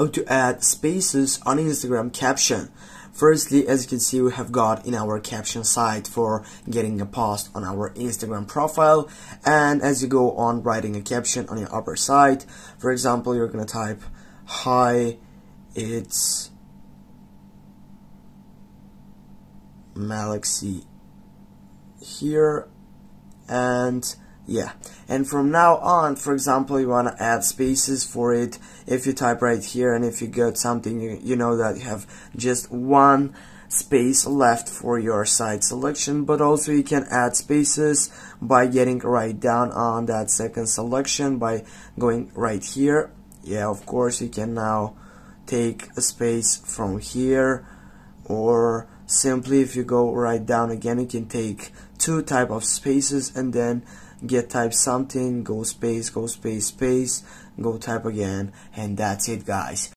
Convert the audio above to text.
how to add spaces on Instagram caption. Firstly, as you can see, we have got in our caption site for getting a post on our Instagram profile. And as you go on writing a caption on your upper side, for example, you're going to type, Hi, it's Malaxy here and yeah. And from now on for example you want to add spaces for it. If you type right here and if you get something you, you know that you have just one space left for your site selection but also you can add spaces by getting right down on that second selection by going right here. Yeah of course you can now take a space from here or simply if you go right down again you can take two type of spaces and then get type something go space go space space go type again and that's it guys